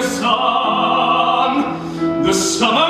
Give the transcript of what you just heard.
the sun, the summer.